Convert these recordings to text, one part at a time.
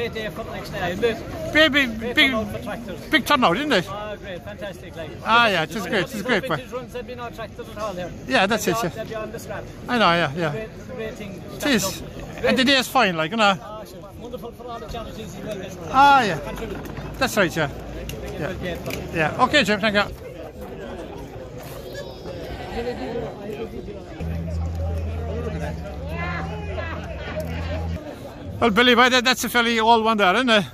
great day for next day, isn't it? Big, big, big, turnout big turnout, isn't it? Ah, great, fantastic. Like. Ah, yeah, it's great, it's great. Runs, there'd be no tractors at all there. Yeah, that's it, yeah. They'd be on the scrap. I know, yeah, yeah. Great, great thing. It is. And the day is fine, like, you know. Ah, sure. Wonderful for all the charities you will. Ah, yeah. Contribute. That's right, yeah. Yeah. Great for them. Yeah. Okay, Jim, thank you. Well, Billy, boy, that, that's a fairly old one there, isn't it?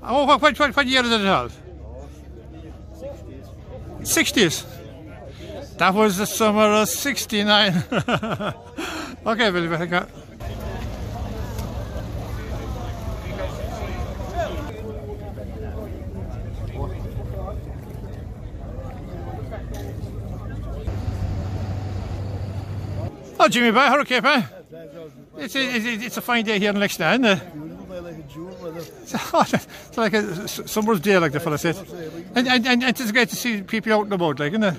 Oh, what, what, what, year did it have? 60s. That was the summer of 69. okay, Billy, thank you. Oh, Jimmy Boy, how are you? It's a, it's, it's a fine day here in Lixnaw, isn't it? it's like a summer's day, like the fella said. And, and, and it's great to see people out and about, like, isn't it?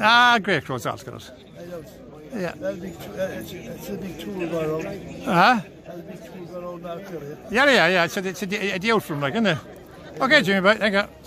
Ah, great crowds, that's good. Yeah. It's a big tour on. Uh-huh. That's a big tour going on. Yeah, yeah, yeah. It's a, it's a, a out from, like, isn't it? Okay, Jimmy Boy, thank you.